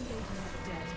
Death.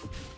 Kill.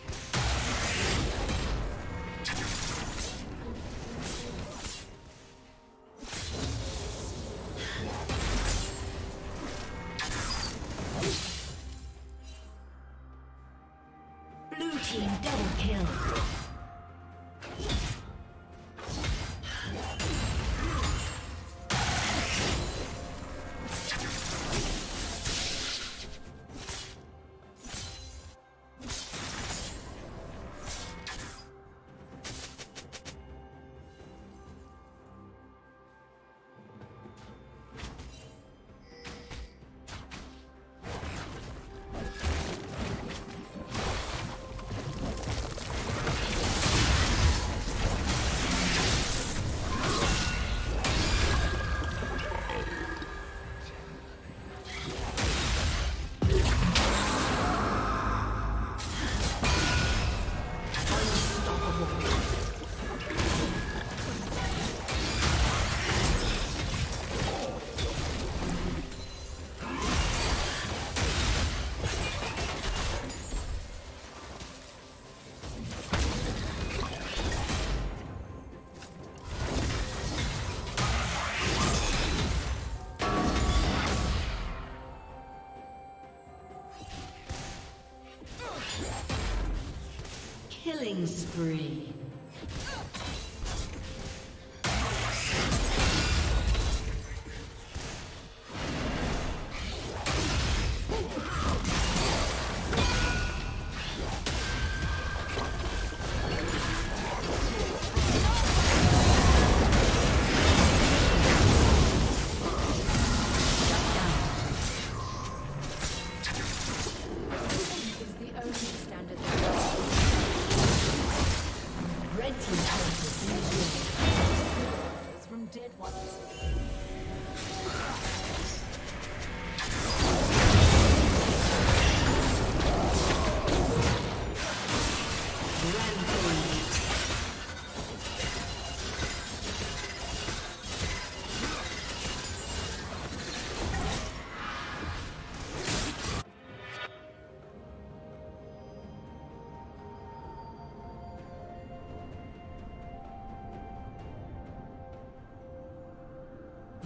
Killing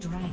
Dragon.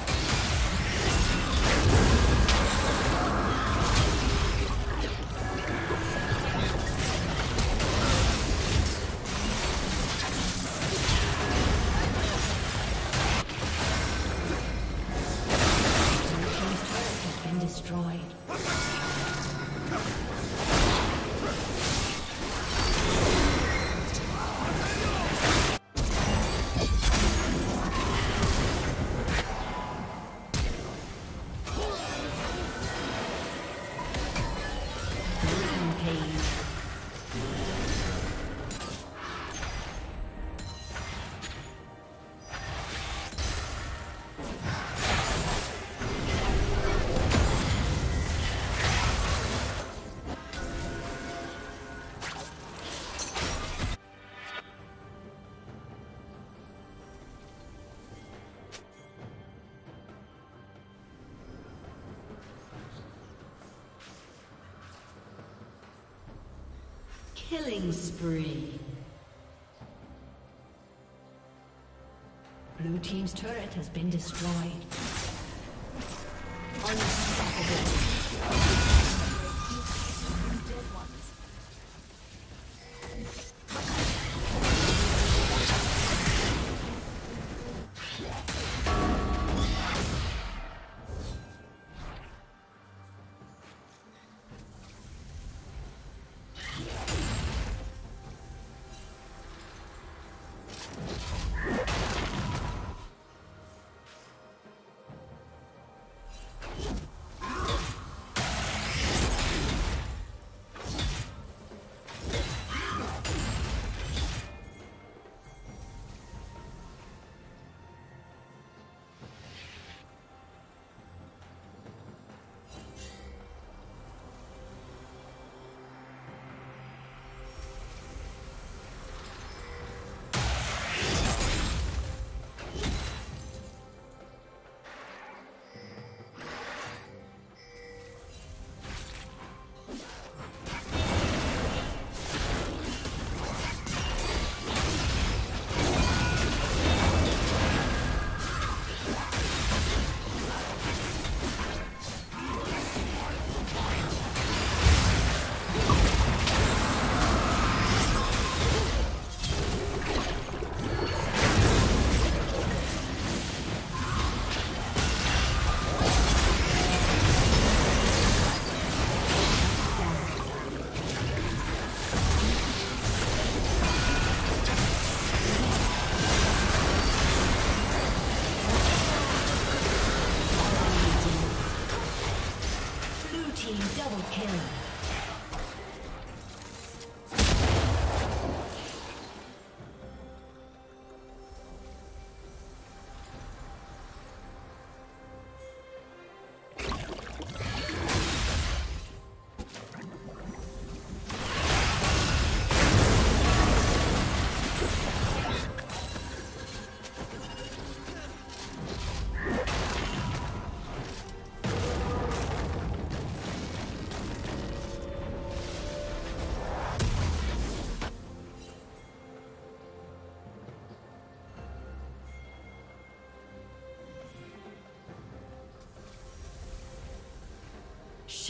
Killing spree. Blue Team's turret has been destroyed. Unstoppable.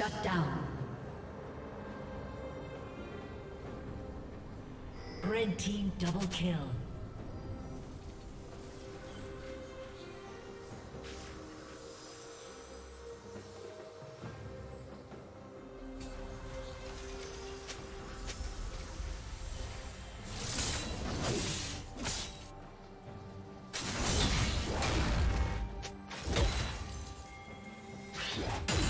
Shut down. Red team double kill. Yeah.